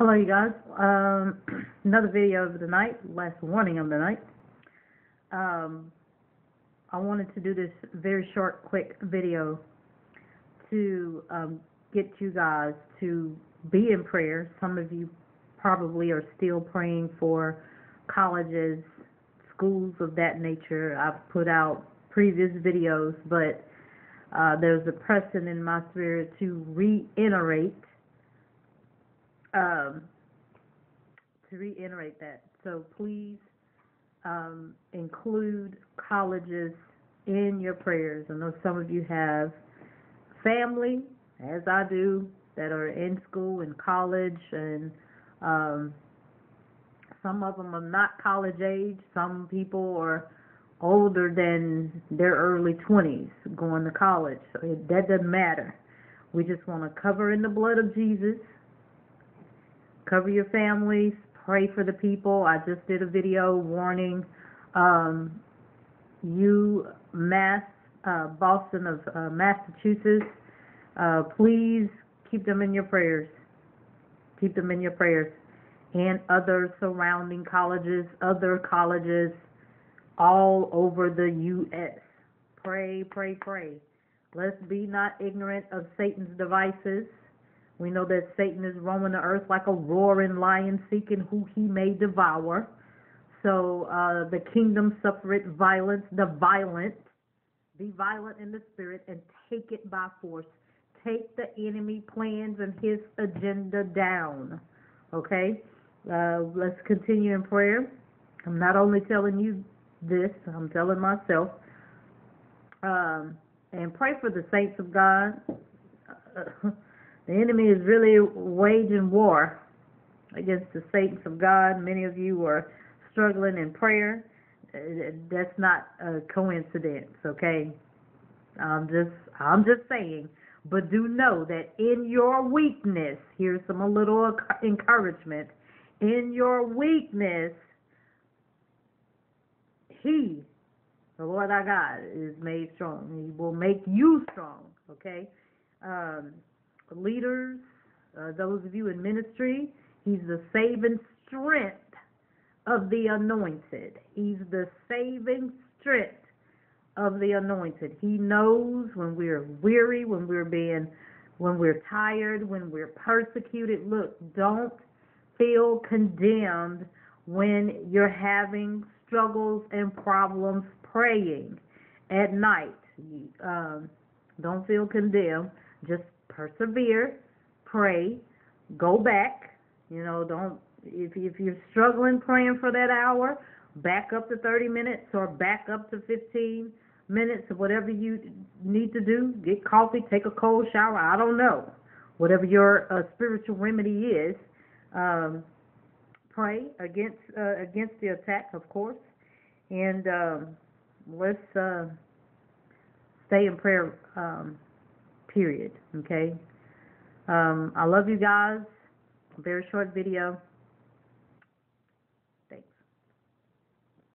Hello, you guys. Um, another video of the night, last warning of the night. Um, I wanted to do this very short, quick video to um, get you guys to be in prayer. Some of you probably are still praying for colleges, schools of that nature. I've put out previous videos, but uh, there's a pressing in my spirit to reiterate um, to reiterate that. So please um, include colleges in your prayers. I know some of you have family, as I do, that are in school and college, and um, some of them are not college age. Some people are older than their early 20s going to college. So it, that doesn't matter. We just want to cover in the blood of Jesus cover your families, pray for the people. I just did a video warning um, UMass, uh, Boston of uh, Massachusetts. Uh, please keep them in your prayers. Keep them in your prayers. And other surrounding colleges, other colleges all over the U.S. Pray, pray, pray. Let's be not ignorant of Satan's devices. We know that Satan is roaming the earth like a roaring lion, seeking who he may devour. So uh, the kingdom suffereth violence, the violent. Be violent in the spirit and take it by force. Take the enemy plans and his agenda down. Okay? Uh, let's continue in prayer. I'm not only telling you this, I'm telling myself. Um, and pray for the saints of God. The enemy is really waging war against the saints of God. Many of you are struggling in prayer. That's not a coincidence, okay? I'm just I'm just saying, but do know that in your weakness, here's some a little encouragement. In your weakness, he, the Lord our God, is made strong. He will make you strong, okay? Um, leaders, uh, those of you in ministry. He's the saving strength of the anointed. He's the saving strength of the anointed. He knows when we're weary, when we're being when we're tired, when we're persecuted. Look, don't feel condemned when you're having struggles and problems praying at night. Um, don't feel condemned. Just persevere, pray, go back. You know, don't if if you're struggling praying for that hour, back up to 30 minutes or back up to 15 minutes or whatever you need to do. Get coffee, take a cold shower. I don't know. Whatever your uh, spiritual remedy is, um, pray against uh, against the attack, of course, and um, let's uh, stay in prayer. Um, period. Okay. Um, I love you guys. Very short video.